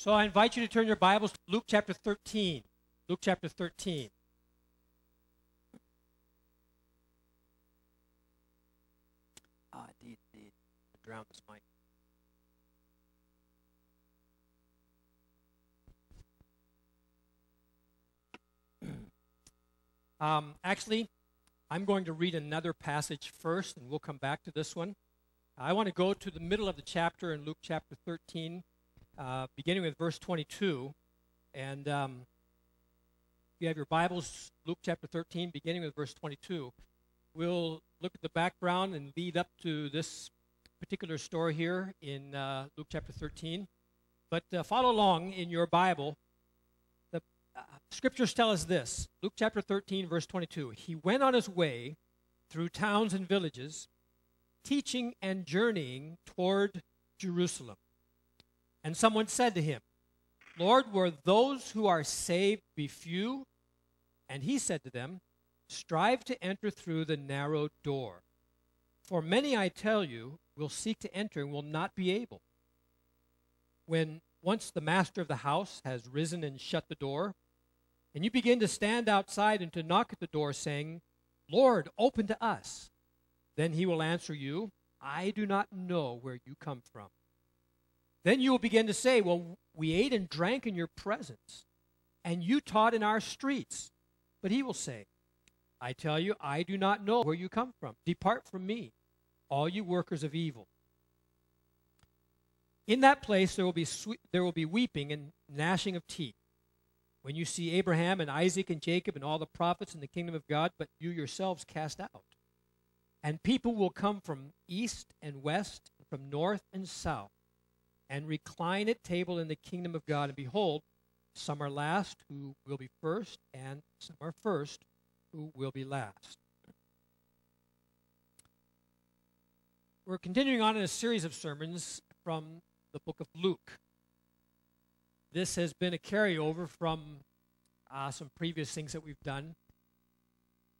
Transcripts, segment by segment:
So I invite you to turn your Bibles to Luke chapter 13. Luke chapter 13. Ah, indeed, indeed. Drown this mic. Um, actually, I'm going to read another passage first, and we'll come back to this one. I want to go to the middle of the chapter in Luke chapter 13, uh, beginning with verse 22. And um, if you have your Bibles, Luke chapter 13, beginning with verse 22, we'll look at the background and lead up to this particular story here in uh, Luke chapter 13. But uh, follow along in your Bible The scriptures tell us this Luke chapter 13, verse 22. He went on his way through towns and villages, teaching and journeying toward Jerusalem. And someone said to him, Lord, will those who are saved be few? And he said to them, Strive to enter through the narrow door. For many, I tell you, will seek to enter and will not be able. When once the master of the house has risen and shut the door, and you begin to stand outside and to knock at the door, saying, Lord, open to us. Then he will answer you, I do not know where you come from. Then you will begin to say, Well, we ate and drank in your presence, and you taught in our streets. But he will say, I tell you, I do not know where you come from. Depart from me, all you workers of evil. In that place there will be, sweet, there will be weeping and gnashing of teeth. When you see Abraham and Isaac and Jacob and all the prophets in the kingdom of God, but you yourselves cast out. And people will come from east and west, from north and south, and recline at table in the kingdom of God. And behold, some are last who will be first, and some are first who will be last. We're continuing on in a series of sermons from the book of Luke this has been a carryover from uh, some previous things that we've done.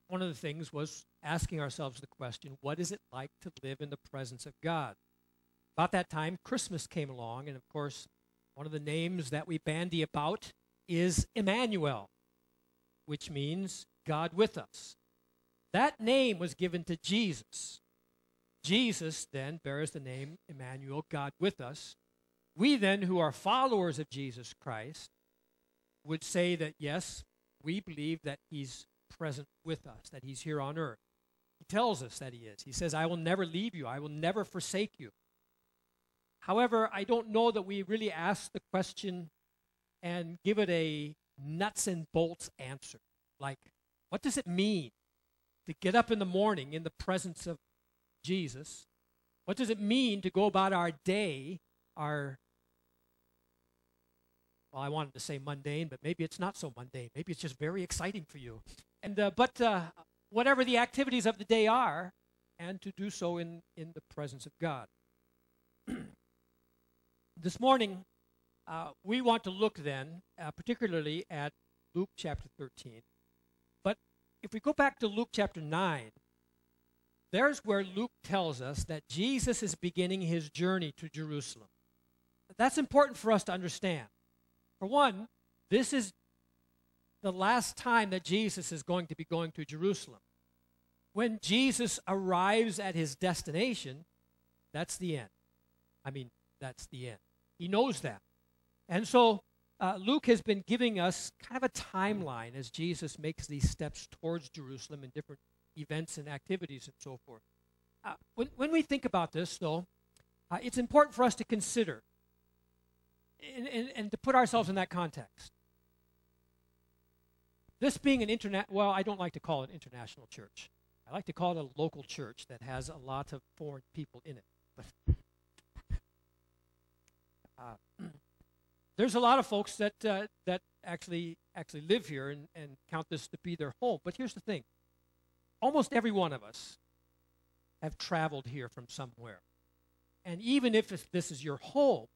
One of the things was asking ourselves the question what is it like to live in the presence of God? About that time, Christmas came along, and of course, one of the names that we bandy about is Emmanuel, which means God with us. That name was given to Jesus. Jesus then bears the name Emmanuel, God with us. We then, who are followers of Jesus Christ, would say that yes, we believe that He's present with us, that He's here on earth. He tells us that He is. He says, I will never leave you, I will never forsake you. However, I don't know that we really ask the question and give it a nuts and bolts answer. Like, what does it mean to get up in the morning in the presence of Jesus? What does it mean to go about our day our well, I wanted to say mundane, but maybe it's not so mundane. Maybe it's just very exciting for you. And uh, but uh, whatever the activities of the day are, and to do so in in the presence of God. this morning, uh, we want to look then, uh, particularly at Luke chapter 13. But if we go back to Luke chapter 9, there's where Luke tells us that Jesus is beginning his journey to Jerusalem. That's important for us to understand. For one, this is the last time that Jesus is going to be going to Jerusalem. When Jesus arrives at his destination, that's the end. I mean, that's the end. He knows that. And so uh, Luke has been giving us kind of a timeline as Jesus makes these steps towards Jerusalem and different events and activities and so forth. Uh, when, when we think about this, though, uh, it's important for us to consider and, and, and to put ourselves in that context. This being an internet, well, I don't like to call it international church. I like to call it a local church that has a lot of foreign people in it. But uh, there's a lot of folks that uh, that actually actually live here and, and count this to be their home. But here's the thing: almost every one of us have traveled here from somewhere, and even if this is your home,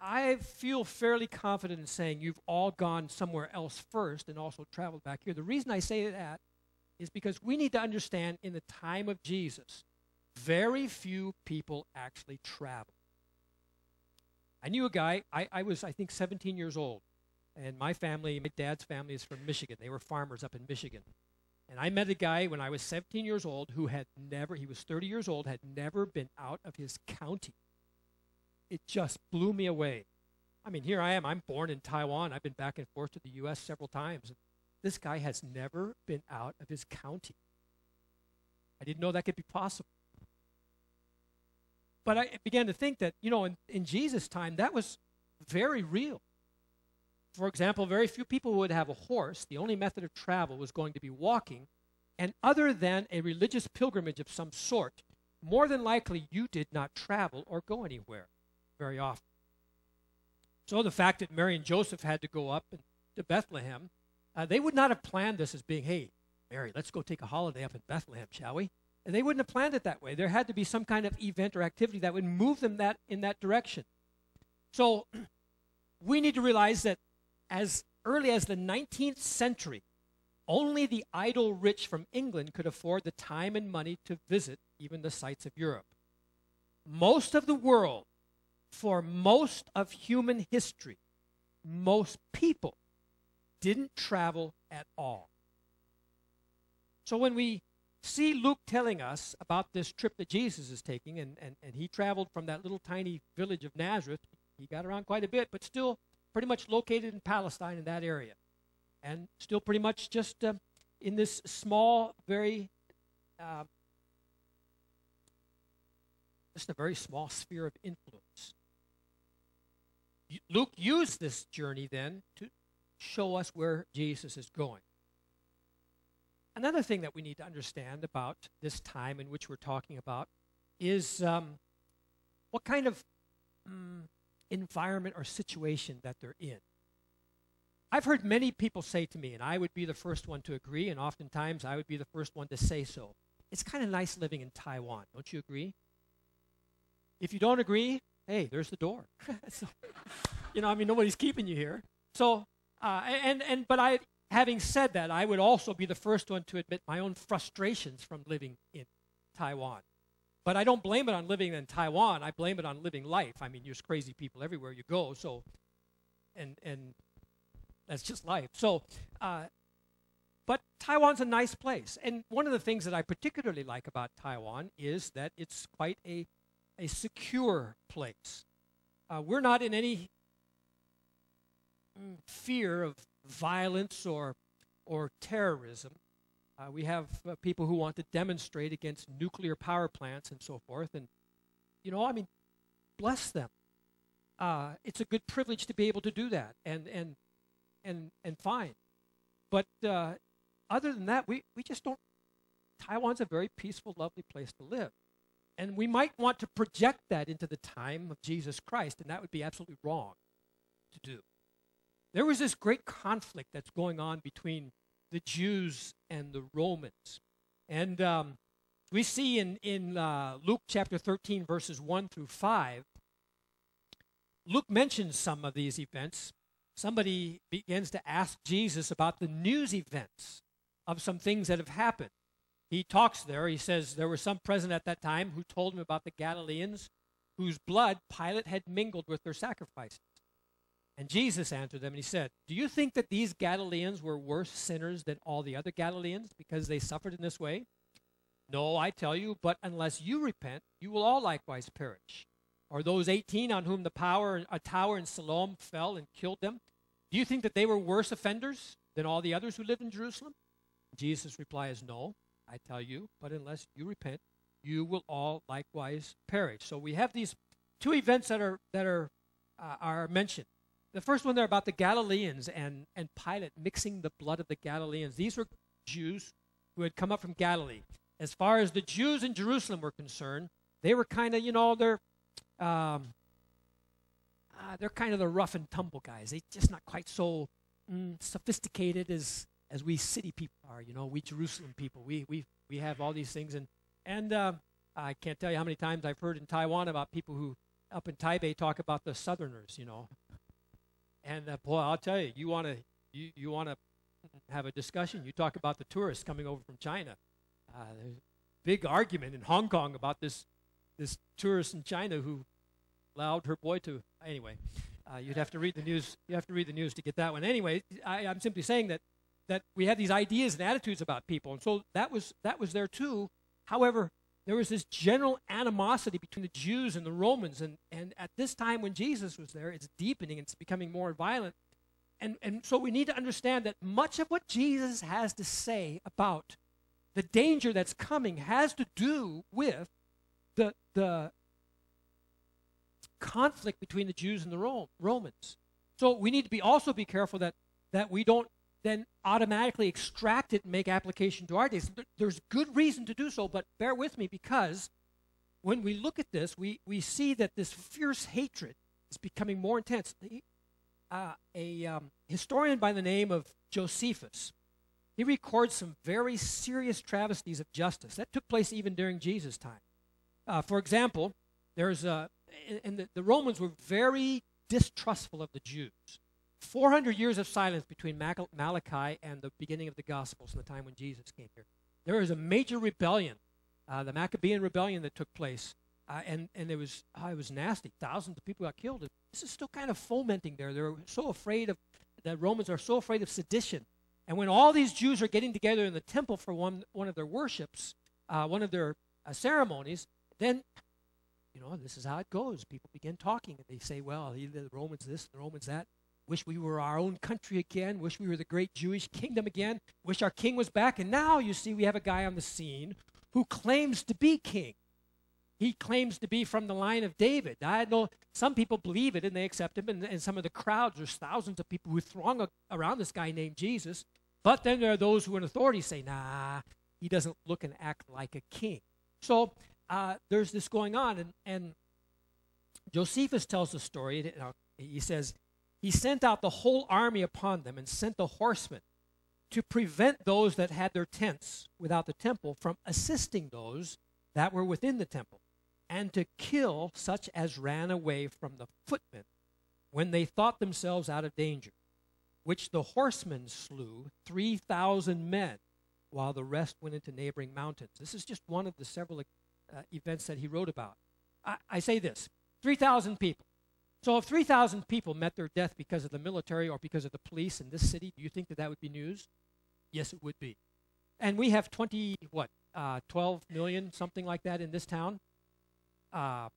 I feel fairly confident in saying you've all gone somewhere else first and also traveled back here. The reason I say that is because we need to understand in the time of Jesus, very few people actually traveled. I knew a guy, I, I was, I think, 17 years old. And my family, my dad's family is from Michigan. They were farmers up in Michigan. And I met a guy when I was 17 years old who had never, he was 30 years old, had never been out of his county. It just blew me away. I mean, here I am. I'm born in Taiwan. I've been back and forth to the U.S. several times. This guy has never been out of his county. I didn't know that could be possible. But I began to think that, you know, in, in Jesus' time, that was very real. For example, very few people would have a horse. The only method of travel was going to be walking. And other than a religious pilgrimage of some sort, more than likely you did not travel or go anywhere very often. So the fact that Mary and Joseph had to go up to Bethlehem, uh, they would not have planned this as being, hey, Mary, let's go take a holiday up in Bethlehem, shall we? And they wouldn't have planned it that way. There had to be some kind of event or activity that would move them that in that direction. So we need to realize that as early as the 19th century, only the idle rich from England could afford the time and money to visit even the sites of Europe. Most of the world, for most of human history, most people didn't travel at all. So when we see Luke telling us about this trip that Jesus is taking, and, and, and he traveled from that little tiny village of Nazareth, he got around quite a bit, but still pretty much located in Palestine in that area, and still pretty much just uh, in this small, very uh, just a very small sphere of influence. Luke used this journey then to show us where Jesus is going. Another thing that we need to understand about this time in which we're talking about is um, what kind of um, environment or situation that they're in. I've heard many people say to me, and I would be the first one to agree, and oftentimes I would be the first one to say so. It's kind of nice living in Taiwan, don't you agree? If you don't agree, hey, there's the door. so, you know, I mean, nobody's keeping you here. So, uh, and and but I, having said that, I would also be the first one to admit my own frustrations from living in Taiwan. But I don't blame it on living in Taiwan. I blame it on living life. I mean, there's crazy people everywhere you go. So, and and that's just life. So, uh, but Taiwan's a nice place. And one of the things that I particularly like about Taiwan is that it's quite a a secure place. Uh, we're not in any mm, fear of violence or or terrorism. Uh, we have uh, people who want to demonstrate against nuclear power plants and so forth. And, you know, I mean, bless them. Uh, it's a good privilege to be able to do that and, and, and, and fine. But uh, other than that, we, we just don't. Taiwan's a very peaceful, lovely place to live. And we might want to project that into the time of Jesus Christ, and that would be absolutely wrong to do. There was this great conflict that's going on between the Jews and the Romans. And um, we see in, in uh, Luke chapter 13, verses 1 through 5, Luke mentions some of these events. Somebody begins to ask Jesus about the news events of some things that have happened. He talks there. He says there were some present at that time who told him about the Galileans whose blood Pilate had mingled with their sacrifices. And Jesus answered them and he said, Do you think that these Galileans were worse sinners than all the other Galileans because they suffered in this way? No, I tell you, but unless you repent, you will all likewise perish. Or those 18 on whom the power, a tower in Siloam fell and killed them, do you think that they were worse offenders than all the others who lived in Jerusalem? Jesus' reply is no, I tell you, but unless you repent, you will all likewise perish. So we have these two events that are that are uh, are mentioned. The first one there about the Galileans and, and Pilate mixing the blood of the Galileans. These were Jews who had come up from Galilee. As far as the Jews in Jerusalem were concerned, they were kind of, you know, they're um, uh, they're kind of the rough and tumble guys. They're just not quite so mm, sophisticated as as we city people are. You know, we Jerusalem people. We we we have all these things, and and uh, I can't tell you how many times I've heard in Taiwan about people who up in Taipei talk about the Southerners. You know, and uh, boy, I'll tell you, you want to you, you want to have a discussion. You talk about the tourists coming over from China. Uh, there's a big argument in Hong Kong about this this tourist in China who allowed her boy to anyway, uh, you'd have to read the news. You have to read the news to get that one. Anyway, I, I'm simply saying that that we have these ideas and attitudes about people, and so that was that was there too. However, there was this general animosity between the Jews and the Romans, and and at this time when Jesus was there, it's deepening. It's becoming more violent, and and so we need to understand that much of what Jesus has to say about the danger that's coming has to do with the the conflict between the Jews and the Rome, Romans. So we need to be also be careful that that we don't then automatically extract it and make application to our days. There's good reason to do so, but bear with me because when we look at this, we, we see that this fierce hatred is becoming more intense. Uh, a um, historian by the name of Josephus, he records some very serious travesties of justice that took place even during Jesus' time. Uh, for example, there's a, and the, the Romans were very distrustful of the Jews. 400 years of silence between Malachi and the beginning of the Gospels and the time when Jesus came here. There was a major rebellion, uh, the Maccabean rebellion that took place, uh, and, and it, was, uh, it was nasty. Thousands of people got killed. This is still kind of fomenting there. They're so afraid of, the Romans are so afraid of sedition. And when all these Jews are getting together in the temple for one, one of their worships, uh, one of their uh, ceremonies, then you know, this is how it goes. People begin talking and they say, well, the Romans this, the Romans that. Wish we were our own country again. Wish we were the great Jewish kingdom again. Wish our king was back. And now you see, we have a guy on the scene who claims to be king. He claims to be from the line of David. I know some people believe it and they accept him, and, and some of the crowds, there's thousands of people who throng around this guy named Jesus. But then there are those who in authority say, nah, he doesn't look and act like a king. So uh, there's this going on, and, and Josephus tells the story. He says, He sent out the whole army upon them and sent the horsemen to prevent those that had their tents without the temple from assisting those that were within the temple, and to kill such as ran away from the footmen when they thought themselves out of danger, which the horsemen slew 3,000 men, while the rest went into neighboring mountains. This is just one of the several uh, events that he wrote about. I, I say this 3,000 people. So if 3,000 people met their death because of the military or because of the police in this city, do you think that that would be news? Yes, it would be. And we have 20, what, uh, 12 million, something like that in this town. Uh,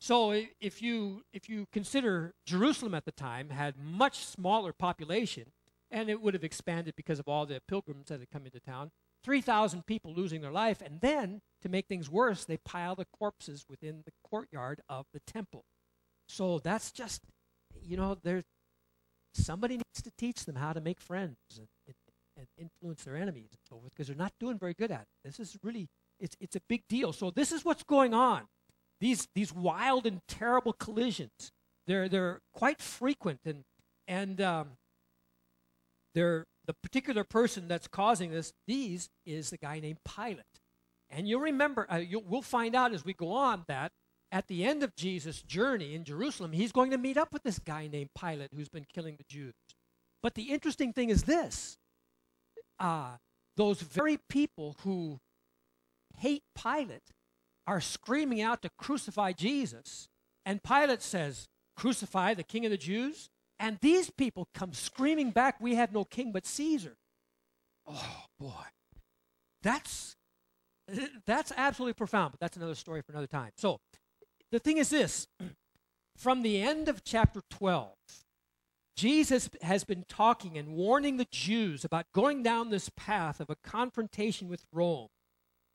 so if you if you consider Jerusalem at the time had much smaller population, and it would have expanded because of all the pilgrims that had come into town, 3,000 people losing their life, and then to make things worse, they pile the corpses within the courtyard of the temple. So that's just, you know, there's somebody needs to teach them how to make friends and, and influence their enemies and so forth because they're not doing very good at it. This is really, it's, it's a big deal. So this is what's going on. These, these wild and terrible collisions, they're, they're quite frequent and, and um, they're, the particular person that's causing this, these, is the guy named Pilate. And you'll remember, uh, you'll, we'll find out as we go on that at the end of Jesus' journey in Jerusalem, he's going to meet up with this guy named Pilate who's been killing the Jews. But the interesting thing is this uh, those very people who hate Pilate are screaming out to crucify Jesus. And Pilate says, Crucify the king of the Jews? And these people come screaming back, We have no king but Caesar. Oh, boy. That's that's absolutely profound, but that's another story for another time. So, the thing is this from the end of chapter 12, Jesus has been talking and warning the Jews about going down this path of a confrontation with Rome.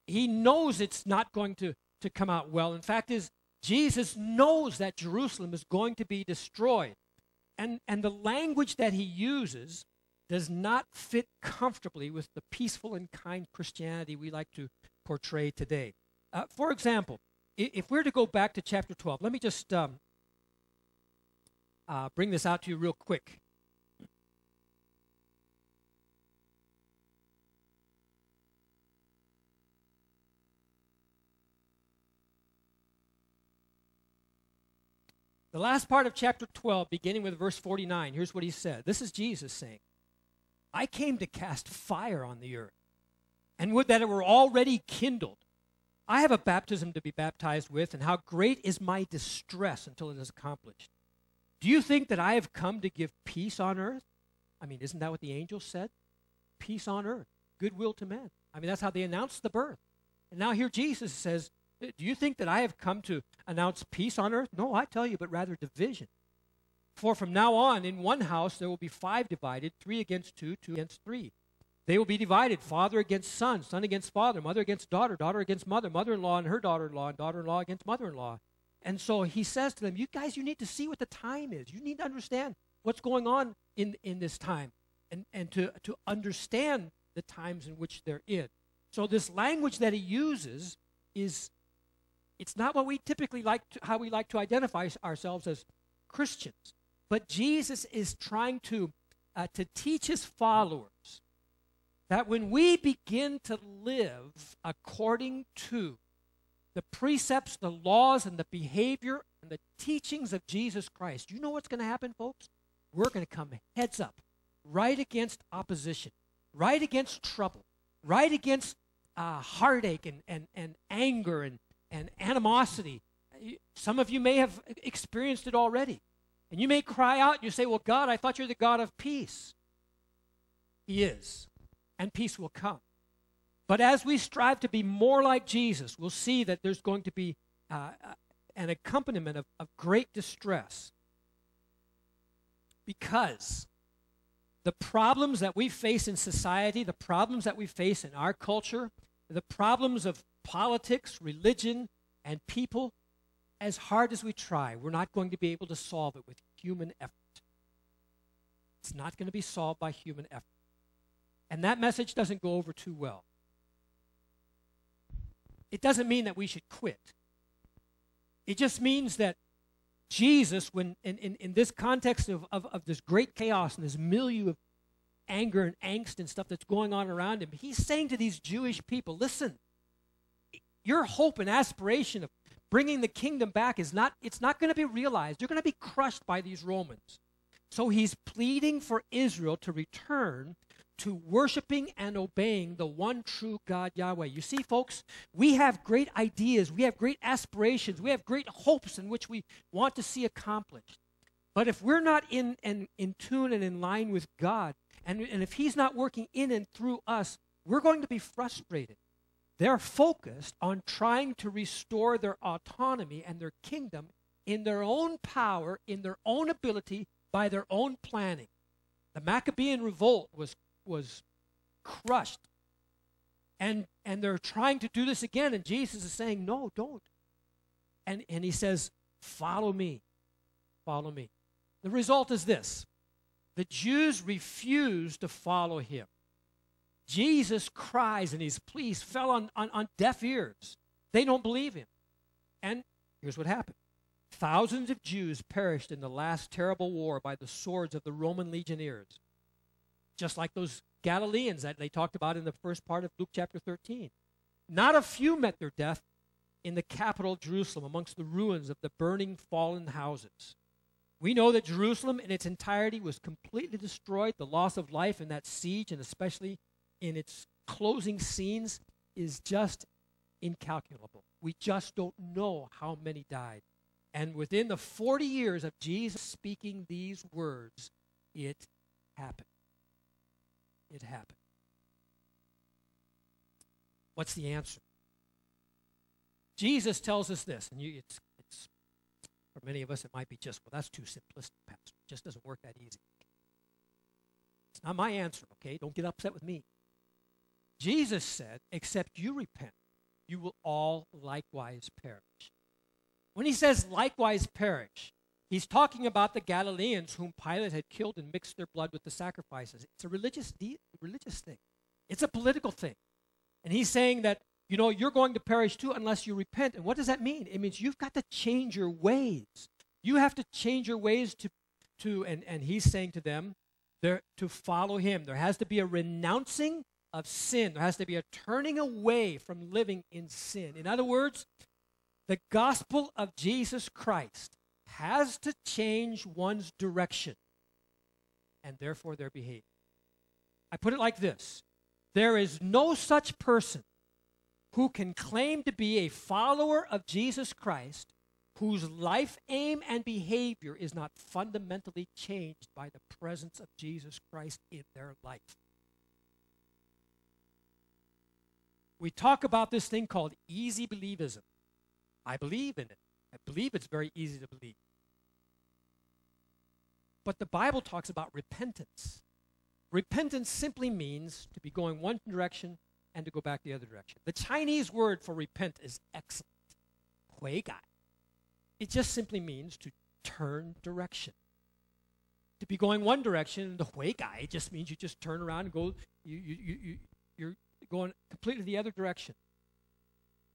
He knows it's not going to, to come out well. In fact, is Jesus knows that Jerusalem is going to be destroyed. And, and the language that he uses does not fit comfortably with the peaceful and kind Christianity we like to portray today. Uh, for example, if we're to go back to chapter 12, let me just um, uh, bring this out to you real quick. The last part of chapter 12, beginning with verse 49, here's what he said. This is Jesus saying, I came to cast fire on the earth, and would that it were already kindled. I have a baptism to be baptized with, and how great is my distress until it is accomplished. Do you think that I have come to give peace on earth? I mean, isn't that what the angel said? Peace on earth, goodwill to men. I mean, that's how they announced the birth. And now here Jesus says, uh, Do you think that I have come to announce peace on earth? No, I tell you, but rather division. For from now on, in one house there will be five divided, three against two, two against three. They will be divided father against son, son against father, mother against daughter, daughter against mother, mother in law and her daughter in law, and daughter in law against mother in law. And so he says to them, You guys, you need to see what the time is. You need to understand what's going on in, in this time and, and to, to understand the times in which they're in. So this language that he uses is it's not what we typically like to, how we like to identify ourselves as Christians. But Jesus is trying to uh, to teach his followers that when we begin to live according to the precepts, the laws, and the behavior and the teachings of Jesus Christ, you know what's going to happen, folks? We're going to come heads up, right against opposition, right against trouble, right against uh, heartache and, and, and anger and, and animosity. Some of you may have experienced it already. And you may cry out and you say, Well, God, I thought you're the God of peace. He is. And peace will come. But as we strive to be more like Jesus, we'll see that there's going to be uh, uh, an accompaniment of, of great distress. Because the problems that we face in society, the problems that we face in our culture, the problems of politics, religion, and people, as hard as we try, we're not going to be able to solve it with human effort. It's not going to be solved by human effort. And that message doesn't go over too well. It doesn't mean that we should quit. It just means that Jesus, when in, in, in this context of, of, of this great chaos and this milieu of anger and angst and stuff that's going on around him, he's saying to these Jewish people, listen, your hope and aspiration of bringing the kingdom back is not it's not going to be realized you're going to be crushed by these romans so he's pleading for israel to return to worshiping and obeying the one true God Yahweh. You see, folks, we have great ideas, we have great aspirations, we have great hopes in which we want to see accomplished. But if we're not in, in, in tune and in line with God, and, and if He's not working in and through us, we're going to be frustrated. They're focused on trying to restore their autonomy and their kingdom in their own power, in their own ability, by their own planning. The Maccabean revolt was was crushed. And, and they're trying to do this again, and Jesus is saying, No, don't. And, and he says, Follow me. Follow me. The result is this the Jews refuse to follow him. Jesus' cries and his pleas fell on, on, on deaf ears. They don't believe him. And here's what happened thousands of Jews perished in the last terrible war by the swords of the Roman legionnaires just like those Galileans that they talked about in the first part of Luke chapter 13. Not a few met their death in the capital Jerusalem amongst the ruins of the burning fallen houses. We know that Jerusalem in its entirety was completely destroyed. The loss of life in that siege, and especially in its closing scenes, is just incalculable. We just don't know how many died. And within the 40 years of Jesus speaking these words, it happened it happened. What's the answer? Jesus tells us this, and you, it's, it's for many of us it might be just well that's too simplistic, Pastor. It just doesn't work that easy. It's not my answer, okay? Don't get upset with me. Jesus said, "Except you repent, you will all likewise perish." When he says likewise perish, He's talking about the Galileans whom Pilate had killed and mixed their blood with the sacrifices. It's a religious, de- religious thing, it's a political thing. And he's saying that, you know, you're going to perish too unless you repent. And what does that mean? It means you've got to change your ways. You have to change your ways to, to and, and he's saying to them, there, to follow him. There has to be a renouncing of sin. There has to be a turning away from living in sin. In other words, the gospel of Jesus Christ has to change one's direction and therefore their behavior. I put it like this there is no such person who can claim to be a follower of Jesus Christ, whose life, aim, and behavior is not fundamentally changed by the presence of Jesus Christ in their life. We talk about this thing called easy believism. I believe in it. I believe it's very easy to believe. But the Bible talks about repentance. Repentance simply means to be going one direction and to go back the other direction. The Chinese word for repent is excellent. 悔改. It just simply means to turn direction. To be going one direction, the 悔改 just means you just turn around and go, you, you, you, you, you're going completely the other direction.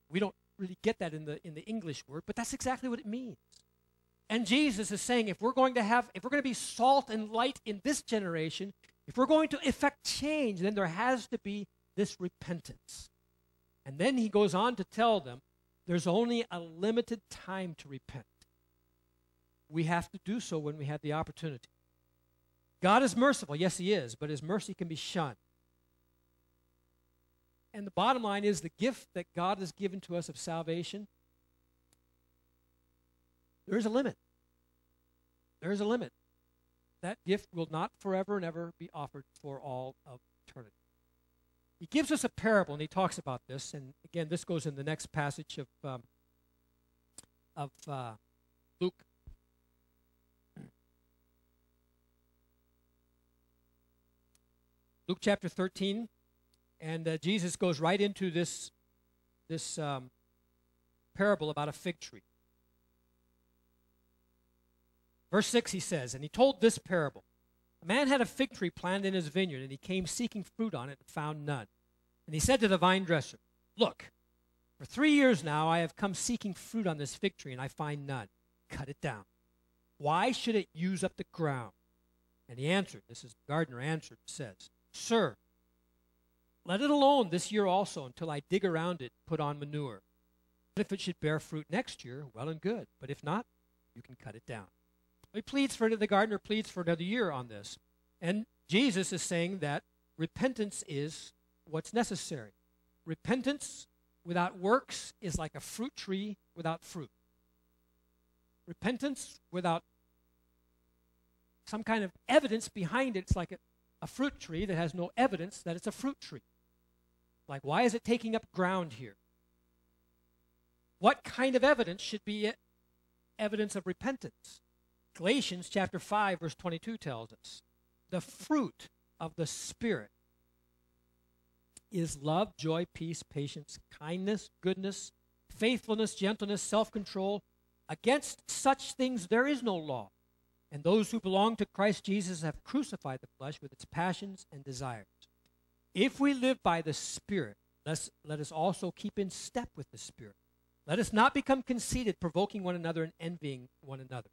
We don't really get that in the, in the English word, but that's exactly what it means. And Jesus is saying if we're going to have, if we're going to be salt and light in this generation, if we're going to effect change, then there has to be this repentance. And then he goes on to tell them there's only a limited time to repent. We have to do so when we have the opportunity. God is merciful. Yes, he is, but his mercy can be shunned. And the bottom line is the gift that God has given to us of salvation there is a limit. There is a limit. That gift will not forever and ever be offered for all of eternity. He gives us a parable, and he talks about this. And again, this goes in the next passage of um, of uh, Luke. Luke chapter 13, and uh, Jesus goes right into this this um, parable about a fig tree. Verse 6, he says, And he told this parable A man had a fig tree planted in his vineyard, and he came seeking fruit on it and found none. And he said to the vine dresser, Look, for three years now I have come seeking fruit on this fig tree, and I find none. Cut it down. Why should it use up the ground? And he answered, This is the gardener answered, says, Sir, let it alone this year also until I dig around it put on manure. If it should bear fruit next year, well and good. But if not, you can cut it down. He pleads for the gardener pleads for another year on this. And Jesus is saying that repentance is what's necessary. Repentance without works is like a fruit tree without fruit. Repentance without some kind of evidence behind it, it's like a, a fruit tree that has no evidence that it's a fruit tree. Like, why is it taking up ground here? What kind of evidence should be evidence of repentance? Galatians chapter 5 verse 22 tells us the fruit of the spirit is love, joy, peace, patience, kindness, goodness, faithfulness, gentleness, self-control. Against such things there is no law. And those who belong to Christ Jesus have crucified the flesh with its passions and desires. If we live by the Spirit, let's, let us also keep in step with the Spirit. Let us not become conceited, provoking one another and envying one another.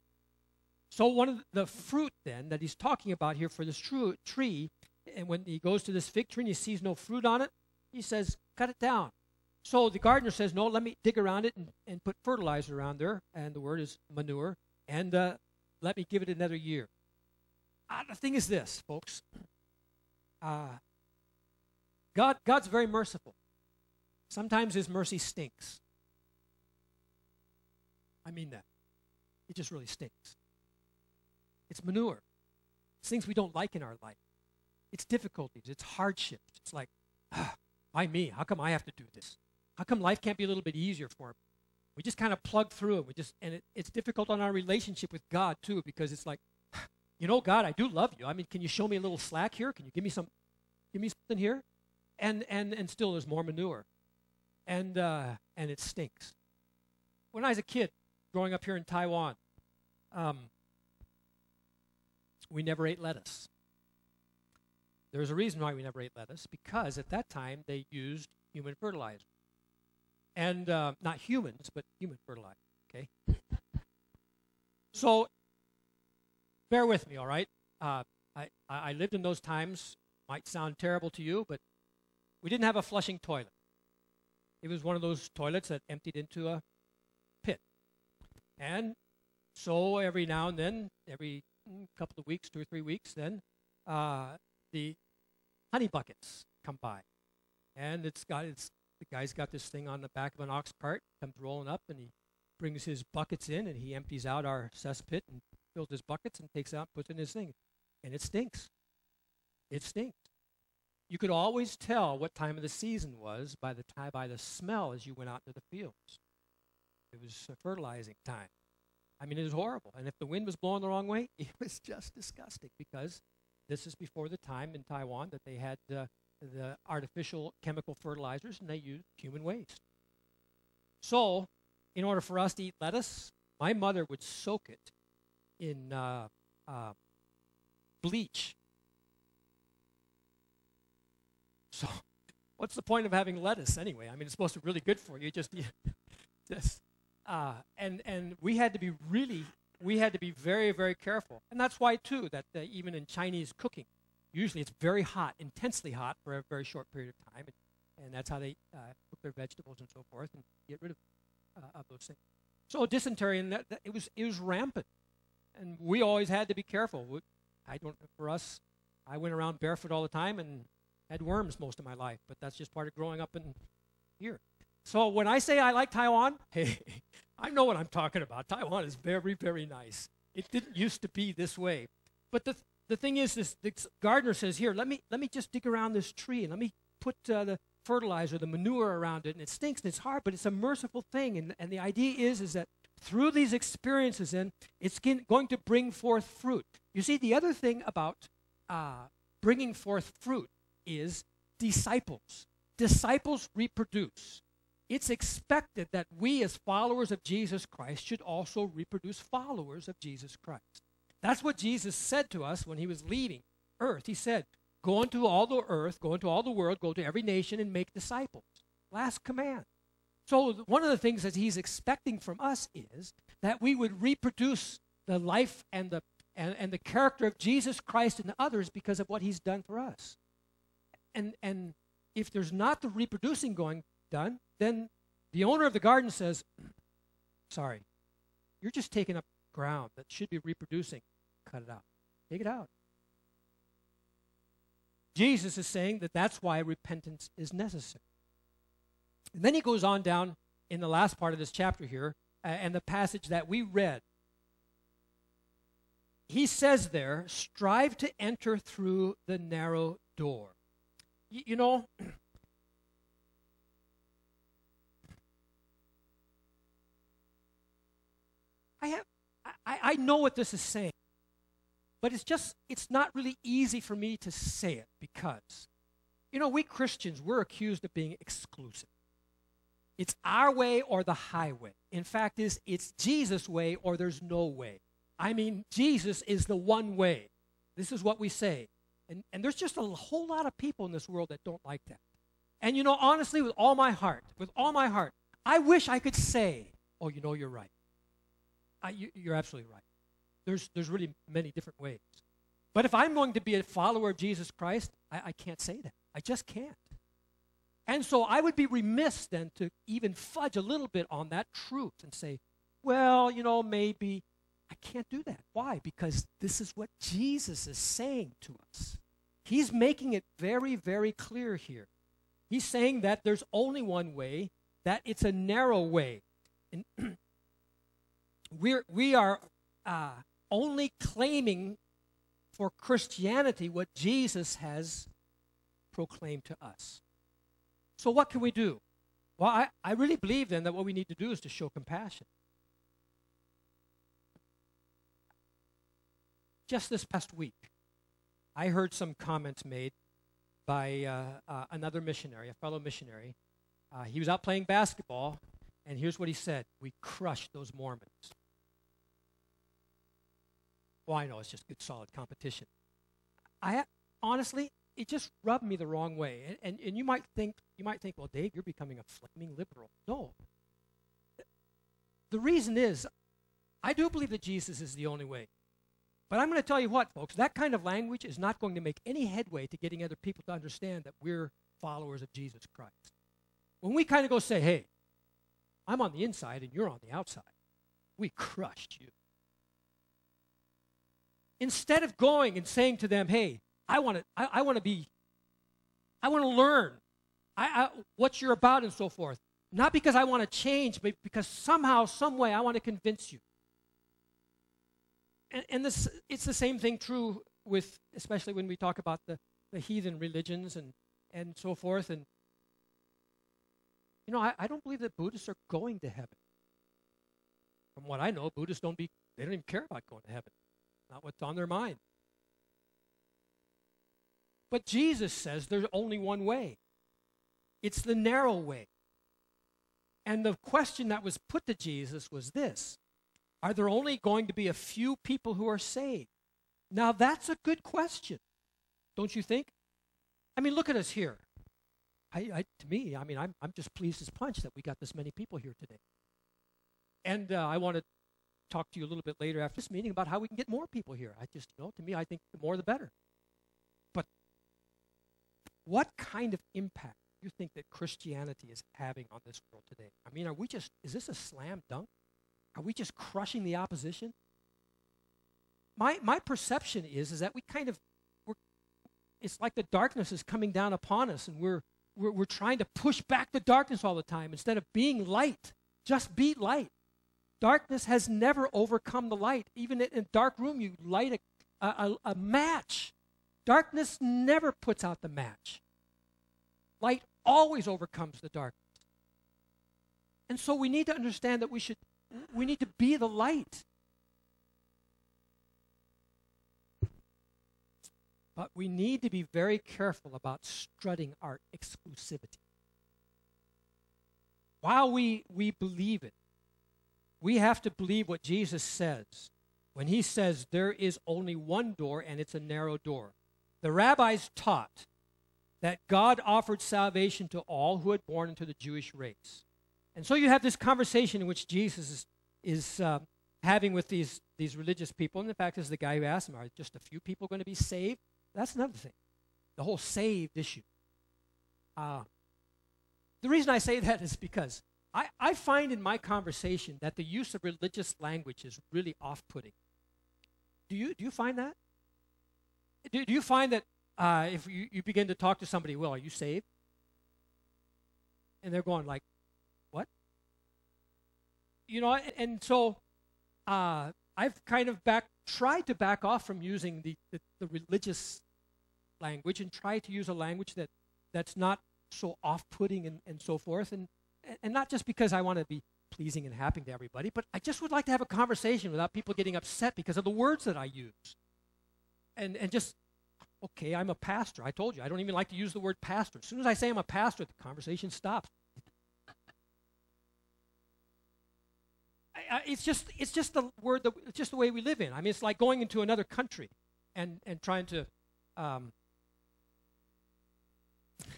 So, one of the fruit then that he's talking about here for this true tree, and when he goes to this fig tree and he sees no fruit on it, he says, cut it down. So the gardener says, no, let me dig around it and, and put fertilizer around there, and the word is manure, and uh, let me give it another year. Uh, the thing is this, folks. Uh, God, God's very merciful. Sometimes his mercy stinks. I mean that. It just really stinks. It's manure. It's things we don't like in our life. It's difficulties. It's hardships. It's like, ah, why me? How come I have to do this? How come life can't be a little bit easier for me? We just kind of plug through it. We just, and it, it's difficult on our relationship with God too, because it's like, you know, God, I do love you. I mean, can you show me a little slack here? Can you give me some, give me something here? And and and still, there's more manure, and uh, and it stinks. When I was a kid, growing up here in Taiwan, um, we never ate lettuce. There's a reason why we never ate lettuce because at that time they used human fertilizer. And uh, not humans, but human fertilizer, okay? so bear with me, all right? Uh, I, I lived in those times. Might sound terrible to you, but we didn't have a flushing toilet. It was one of those toilets that emptied into a pit. And so every now and then, every couple of weeks, two or three weeks, then uh, the honey buckets come by, and it's got it's the guy's got this thing on the back of an ox cart, comes rolling up, and he brings his buckets in, and he empties out our cesspit and fills his buckets and takes out, puts in his thing, and it stinks. It stinks. You could always tell what time of the season was by the time by the smell as you went out to the fields. It was fertilizing time. I mean, it was horrible. And if the wind was blowing the wrong way, it was just disgusting because this is before the time in Taiwan that they had uh, the artificial chemical fertilizers and they used human waste. So, in order for us to eat lettuce, my mother would soak it in uh, uh, bleach. So, what's the point of having lettuce anyway? I mean, it's supposed to be really good for you. Just, just uh, and and we had to be really, we had to be very very careful, and that's why too that uh, even in Chinese cooking, usually it's very hot, intensely hot for a very short period of time, and, and that's how they uh, cook their vegetables and so forth, and get rid of uh, of those things. So dysentery, and that, that, it was it was rampant, and we always had to be careful. We, I don't for us, I went around barefoot all the time and had worms most of my life, but that's just part of growing up in here. So when I say I like Taiwan, hey, I know what I'm talking about. Taiwan is very, very nice. It didn't used to be this way. But the, the thing is, this, the gardener says, here, let me, let me just dig around this tree and let me put uh, the fertilizer, the manure around it. And it stinks and it's hard, but it's a merciful thing. And, and the idea is, is that through these experiences, then, it's going to bring forth fruit. You see, the other thing about uh, bringing forth fruit is disciples. Disciples reproduce it's expected that we, as followers of Jesus Christ, should also reproduce followers of Jesus Christ. That's what Jesus said to us when he was leaving earth. He said, Go into all the earth, go into all the world, go to every nation and make disciples. Last command. So, one of the things that he's expecting from us is that we would reproduce the life and the, and, and the character of Jesus Christ in others because of what he's done for us. And, and if there's not the reproducing going done, then the owner of the garden says, Sorry, you're just taking up ground that should be reproducing. Cut it out. Take it out. Jesus is saying that that's why repentance is necessary. And then he goes on down in the last part of this chapter here, uh, and the passage that we read. He says there, strive to enter through the narrow door. Y- you know, I have I, I know what this is saying. But it's just it's not really easy for me to say it because you know, we Christians, we're accused of being exclusive. It's our way or the highway. In fact, is it's Jesus' way or there's no way. I mean, Jesus is the one way. This is what we say. And, and there's just a whole lot of people in this world that don't like that. And you know, honestly, with all my heart, with all my heart, I wish I could say, oh, you know, you're right. I, you, you're absolutely right. There's, there's really many different ways. But if I'm going to be a follower of Jesus Christ, I, I can't say that. I just can't. And so I would be remiss then to even fudge a little bit on that truth and say, well, you know, maybe I can't do that. Why? Because this is what Jesus is saying to us. He's making it very, very clear here. He's saying that there's only one way, that it's a narrow way. And we're, we are uh, only claiming for Christianity what Jesus has proclaimed to us. So, what can we do? Well, I, I really believe then that what we need to do is to show compassion. Just this past week, I heard some comments made by uh, uh, another missionary, a fellow missionary. Uh, he was out playing basketball, and here's what he said We crushed those Mormons. Well, I know it's just good, solid competition. I honestly, it just rubbed me the wrong way. And, and, and you might think, you might think, well, Dave, you're becoming a flaming liberal. No. The reason is, I do believe that Jesus is the only way. But I'm going to tell you what, folks, that kind of language is not going to make any headway to getting other people to understand that we're followers of Jesus Christ. When we kind of go say, hey, I'm on the inside and you're on the outside, we crushed you. Instead of going and saying to them, hey, I want to I, I want to be, I want to learn I, I, what you're about and so forth. Not because I want to change, but because somehow, some way, I want to convince you. And, and this, it's the same thing true with, especially when we talk about the, the heathen religions and, and so forth. And, you know, I, I don't believe that Buddhists are going to heaven. From what I know, Buddhists don't be, they don't even care about going to heaven. Not what's on their mind. But Jesus says there's only one way. It's the narrow way. And the question that was put to Jesus was this Are there only going to be a few people who are saved? Now, that's a good question, don't you think? I mean, look at us here. I, I, to me, I mean, I'm, I'm just pleased as punch that we got this many people here today. And uh, I want to talk to you a little bit later after this meeting about how we can get more people here. I just, you know, to me, I think the more the better. But what kind of impact do you think that Christianity is having on this world today? I mean, are we just, is this a slam dunk? Are we just crushing the opposition? My, my perception is, is that we kind of, we're, it's like the darkness is coming down upon us and we're, we're, we're trying to push back the darkness all the time instead of being light. Just be light. Darkness has never overcome the light. Even in a dark room, you light a, a, a match. Darkness never puts out the match. Light always overcomes the darkness. And so we need to understand that we should we need to be the light. But we need to be very careful about strutting our exclusivity. While we, we believe it, we have to believe what Jesus says when he says there is only one door and it's a narrow door. The rabbis taught that God offered salvation to all who had born into the Jewish race. And so you have this conversation in which Jesus is, is uh, having with these, these religious people. And the fact is, the guy who asked him, Are just a few people going to be saved? That's another thing. The whole saved issue. Uh, the reason I say that is because I, I find in my conversation that the use of religious language is really off putting. Do you, do you find that? Do, do you find that uh, if you, you begin to talk to somebody, well, are you saved? And they're going like? You know, and, so uh, I've kind of back tried to back off from using the, the, the religious language and try to use a language that, that's not so off-putting and, and so forth. And, and not just because I want to be pleasing and happy to everybody, but I just would like to have a conversation without people getting upset because of the words that I use. And, and just Okay, I'm a pastor. I told you, I don't even like to use the word pastor. As soon as I say I'm a pastor, the conversation stops. I, it's just it's just the word that it's just the way we live in. I mean, it's like going into another country and and trying to. Um,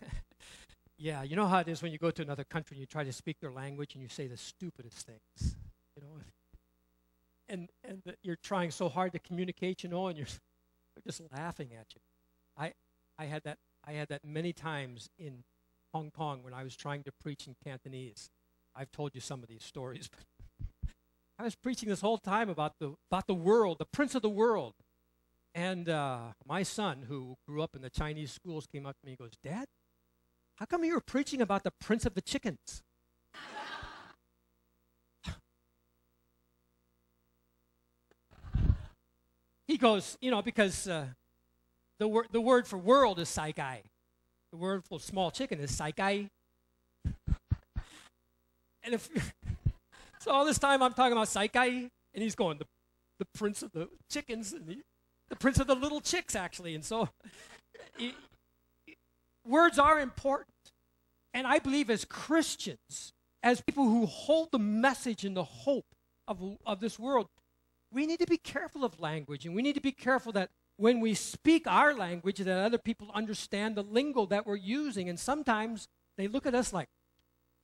yeah, you know how it is when you go to another country and you try to speak their language and you say the stupidest things, you know, and and the, you're trying so hard to communicate, you know, and you're just laughing at you. I, I had that I had that many times in Hong Kong when I was trying to preach in Cantonese. I've told you some of these stories, but I was preaching this whole time about the about the world, the prince of the world. And uh, my son, who grew up in the Chinese schools, came up to me and goes, Dad, how come you were preaching about the prince of the chickens? he goes, you know, because uh, the, wor- the word for world is saigai. The word for small chicken is saigai. and if so, all this time I'm talking about saigai, and he's going the, the prince of the chickens, and the, the prince of the little chicks, actually. And so, words are important, and I believe as Christians, as people who hold the message and the hope of of this world, we need to be careful of language, and we need to be careful that when we speak our language that other people understand the lingo that we're using. And sometimes they look at us like,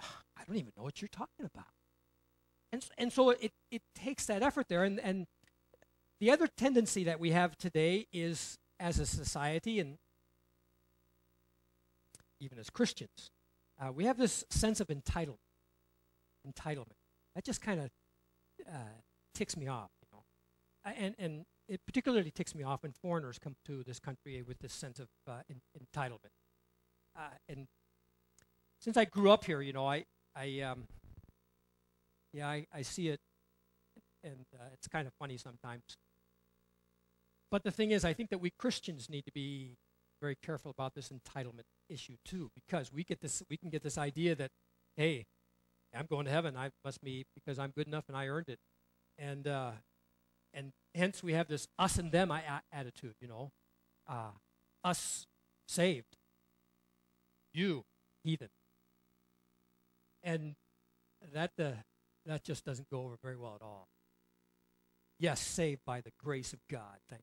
ah, I don't even know what you're talking about. And, and so it, it takes that effort there. And, and the other tendency that we have today is, as a society and even as Christians, uh, we have this sense of entitlement. Entitlement. That just kind of uh, ticks me off. You know? And, and it particularly ticks me off when foreigners come to this country with this sense of uh, in, entitlement. Uh, and since I grew up here, you know, I, I, um, yeah, I, I see it, and uh, it's kind of funny sometimes. But the thing is, I think that we Christians need to be very careful about this entitlement issue too, because we get this, we can get this idea that, hey, I'm going to heaven. I must be because I'm good enough and I earned it, and uh, and hence we have this us and them attitude. You know, uh, us saved, you heathen, and that uh, that just doesn't go over very well at all. Yes, saved by the grace of God. Thank,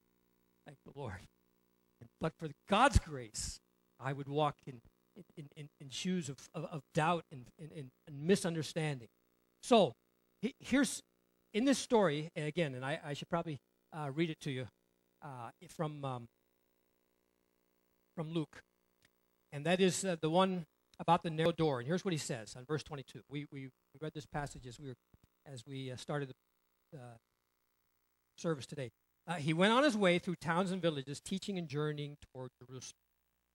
thank the Lord. But for God's grace, I would walk in in, in, in shoes of, of, of doubt and, and, and, misunderstanding. So here's in this story, and again, and I, I should probably uh, read it to you uh, from, um, from Luke. And that is uh, the one about the narrow door. And here's what he says on verse 22. We, we read this passage as we, were, as we uh, started the uh, service today. Uh, he went on his way through towns and villages, teaching and journeying toward Jerusalem.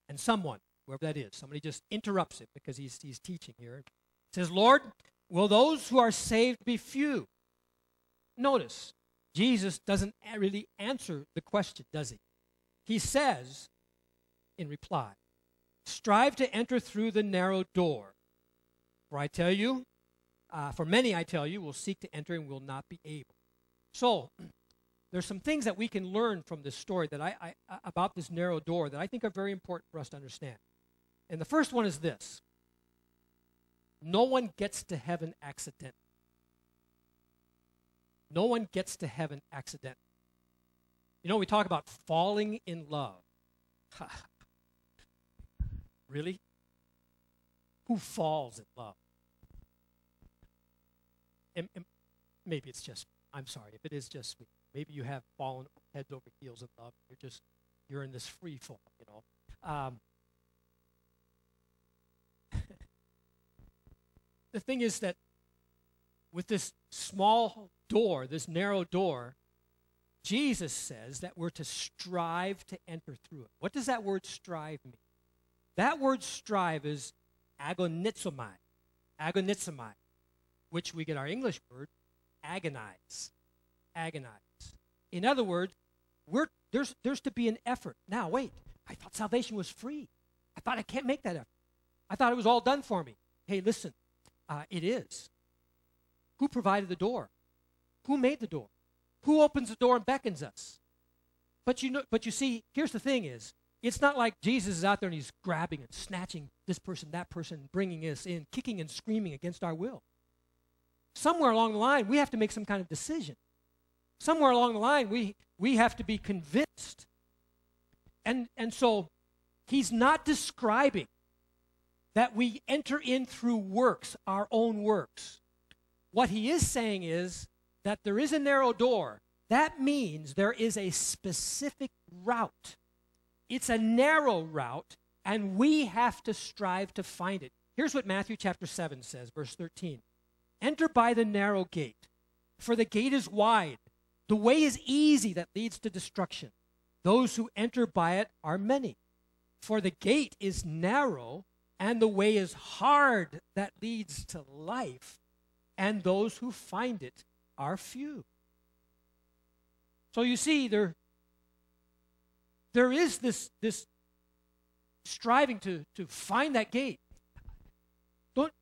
And someone, whoever that is. Somebody just interrupts him because he's, he's teaching here. says, Lord, will those who are saved be few? Notice, Jesus doesn't really answer the question, does he? He says in reply, Strive to enter through the narrow door. For I tell you, uh, for many I tell you, will seek to enter and will not be able. So, there's some things that we can learn from this story that I, I, about this narrow door that I think are very important for us to understand. And the first one is this no one gets to heaven accidentally. No one gets to heaven accidentally. You know, we talk about falling in love. really? Who falls in love? And, and maybe it's just, I'm sorry, if it is just me, maybe you have fallen heads over heels in love. You're just, you're in this free fall, you know. Um, the thing is that with this small door, this narrow door, Jesus says that we're to strive to enter through it. What does that word strive mean? That word strive is agonizomai, agonizomai, which we get our English word agonize, agonize. In other words, we're, there's, there's to be an effort. Now, wait, I thought salvation was free. I thought I can't make that effort. I thought it was all done for me. Hey, listen, uh, it is. Who provided the door? Who made the door? Who opens the door and beckons us? But you know, but you see, here's the thing: is it's not like Jesus is out there and he's grabbing and snatching this person, that person, bringing us in, kicking and screaming against our will. Somewhere along the line, we have to make some kind of decision. Somewhere along the line, we we have to be convinced. And and so, he's not describing that we enter in through works, our own works. What he is saying is that there is a narrow door. That means there is a specific route. It's a narrow route, and we have to strive to find it. Here's what Matthew chapter 7 says, verse 13 Enter by the narrow gate, for the gate is wide. The way is easy that leads to destruction. Those who enter by it are many. For the gate is narrow and the way is hard that leads to life, and those who find it are few. So you see, there, there is this, this striving to, to find that gate. Don't,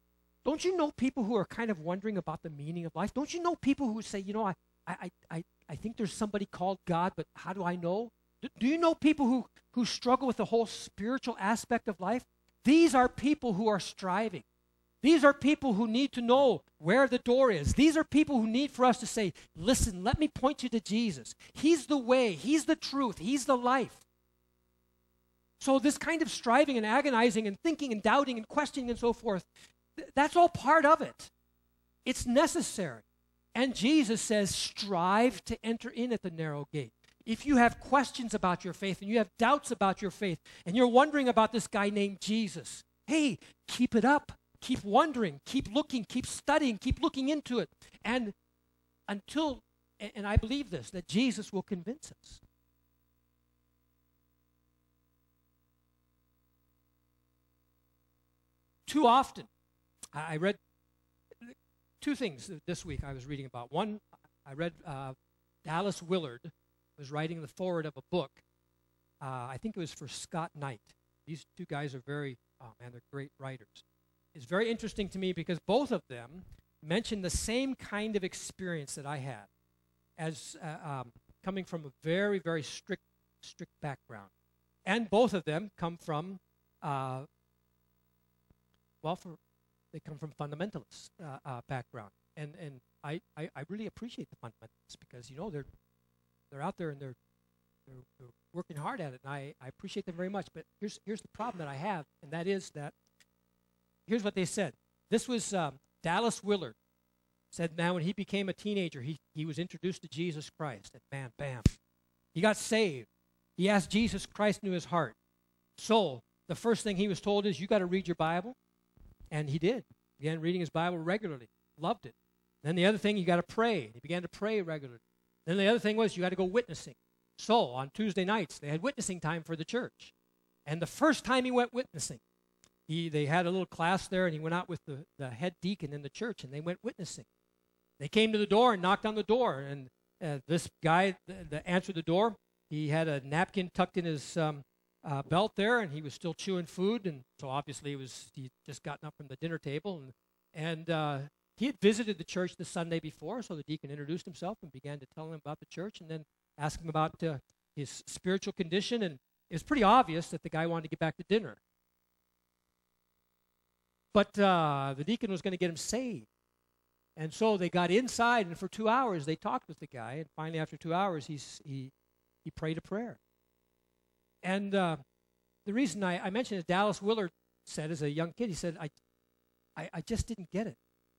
don't you know people who are kind of wondering about the meaning of life? Don't you know people who say, you know, I, I, I, I think there's somebody called God, but how do I know? Do, do you know people who, who struggle with the whole spiritual aspect of life? These are people who are striving. These are people who need to know where the door is. These are people who need for us to say, listen, let me point you to Jesus. He's the way, He's the truth, He's the life. So, this kind of striving and agonizing and thinking and doubting and questioning and so forth, that's all part of it. It's necessary. And Jesus says, strive to enter in at the narrow gate. If you have questions about your faith and you have doubts about your faith and you're wondering about this guy named Jesus, hey, keep it up. Keep wondering, keep looking, keep studying, keep looking into it. And until, and I believe this, that Jesus will convince us. Too often, I read two things this week I was reading about. One, I read uh, Dallas Willard was writing the foreword of a book. Uh, I think it was for Scott Knight. These two guys are very, oh man, they're great writers. It's very interesting to me because both of them mention the same kind of experience that I had as uh, um, coming from a very, very strict, strict background. And both of them come from, uh, well, for, they come from fundamentalist uh, uh, background. And, and I, I, I really appreciate the fundamentalists because, you know, they're, they're out there and they're, they're, they're working hard at it. And I, I appreciate them very much. But here's, here's the problem that I have, and that is that here's what they said. This was um, Dallas Willard said now when he became a teenager, he, he was introduced to Jesus Christ. And bam, bam, he got saved. He asked Jesus Christ into his heart. So the first thing he was told is, you got to read your Bible. And he did. Began reading his Bible regularly. Loved it. Then the other thing, you got to pray. He began to pray regularly. Then the other thing was you got to go witnessing. So on Tuesday nights, they had witnessing time for the church. And the first time he went witnessing, he, they had a little class there, and he went out with the, the head deacon in the church, and they went witnessing. They came to the door and knocked on the door, and uh, this guy that answered the door, he had a napkin tucked in his um, uh, belt there, and he was still chewing food, and so obviously he was he just gotten up from the dinner table, and and uh, he had visited the church the Sunday before, so the deacon introduced himself and began to tell him about the church, and then asked him about uh, his spiritual condition, and it was pretty obvious that the guy wanted to get back to dinner. But uh, the deacon was going to get him saved. And so they got inside, and for two hours they talked with the guy. And finally, after two hours, he's, he, he prayed a prayer. And uh, the reason I, I mentioned it, Dallas Willard said as a young kid, he said, I, I, I just didn't get it.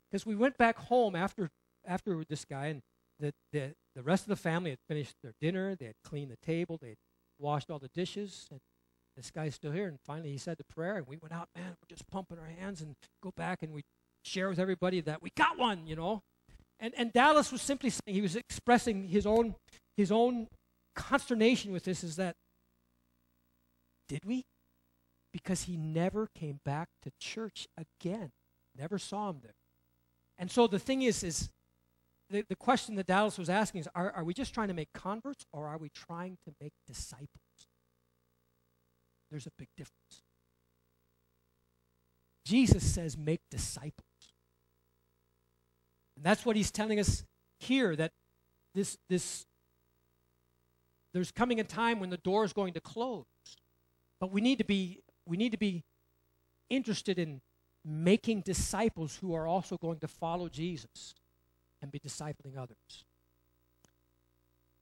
Because we went back home after, after this guy, and the, the, the rest of the family had finished their dinner, they had cleaned the table, they had washed all the dishes, and this guy's still here. And finally, he said the prayer, and we went out, man, we're just pumping our hands and go back, and we share with everybody that we got one, you know. And, and Dallas was simply saying, he was expressing his own, his own consternation with this is that, did we? Because he never came back to church again. Never saw him there. And so the thing is, is the, the question that Dallas was asking is, are, are we just trying to make converts or are we trying to make disciples? There's a big difference. Jesus says, make disciples. And that's what he's telling us here that this, this, there's coming a time when the door is going to close. But we need to be, we need to be interested in making disciples who are also going to follow Jesus and be discipling others.